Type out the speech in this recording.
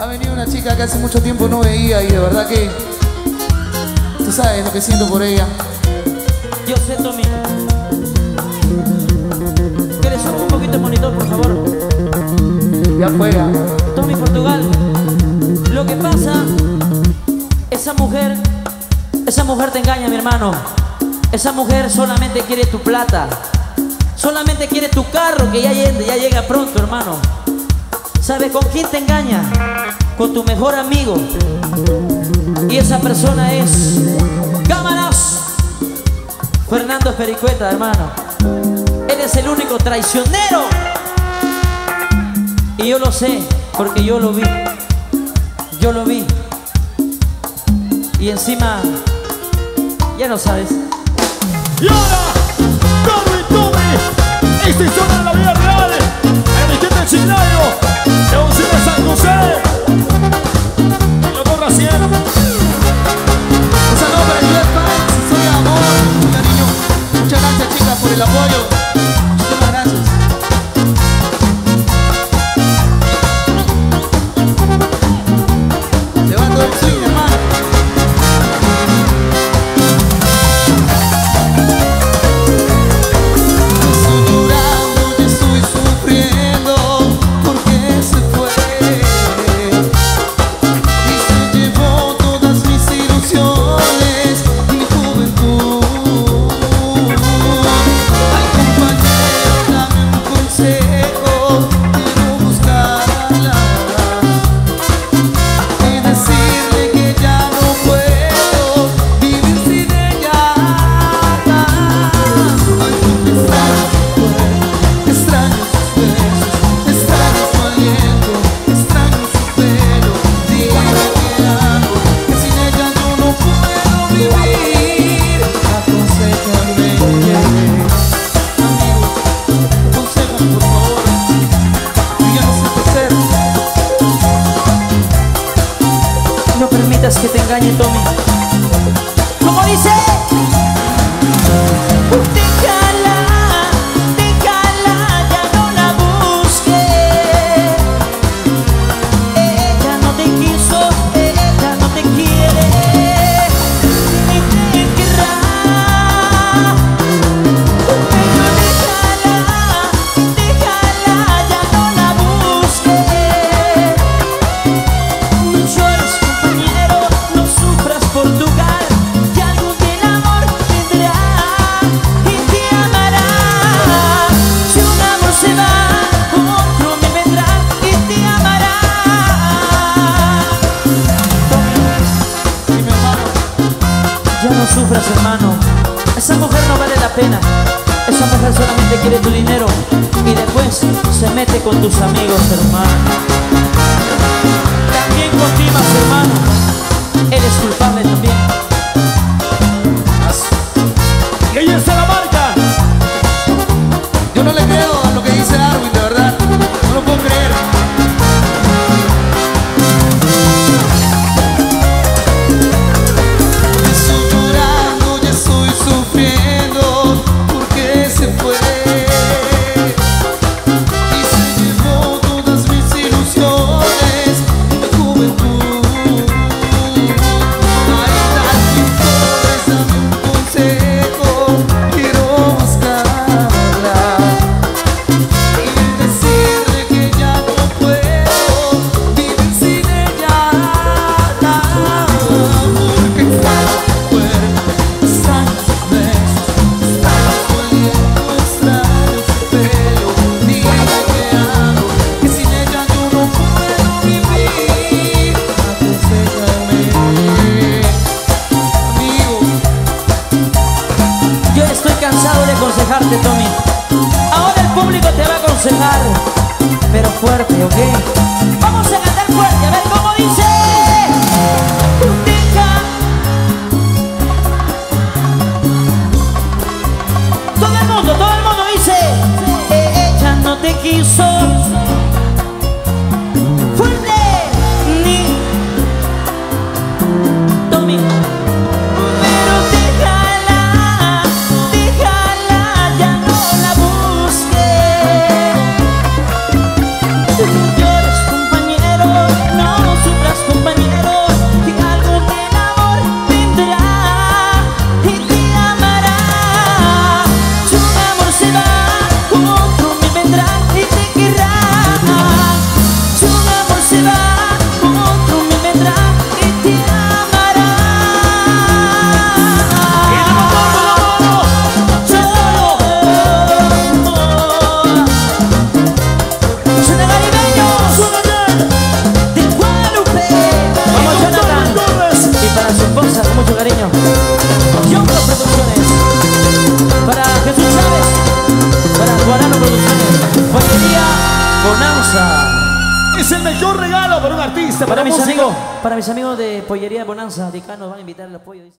Ha venido una chica que hace mucho tiempo no veía y de verdad que tú sabes lo que siento por ella. Yo sé, Tommy. ¿Quieres un poquito de monitor, por favor? Ya fuera. Tommy Portugal. Lo que pasa, esa mujer, esa mujer te engaña, mi hermano. Esa mujer solamente quiere tu plata. Solamente quiere tu carro que ya ya llega pronto, hermano. ¿Sabes con quién te engaña? Con tu mejor amigo. Y esa persona es Cámaras. Fernando Pericueta, hermano. Él es el único traicionero. Y yo lo sé, porque yo lo vi. Yo lo vi. Y encima, ya no sabes. Y permitas que te engañe Tommy. Sufras hermano, esa mujer no vale la pena. Esa mujer solamente quiere tu dinero y después se mete con tus amigos hermano. También con hermano, aconsejarte, Tommy. Ahora el público te va a aconsejar, pero fuerte, ¿ok? Vamos a cantar fuerte, a ver cómo dice. es el mejor regalo para un artista, para, mis músico. amigos, para mis amigos de Pollería Bonanza, Ticano, van a invitar el apoyo.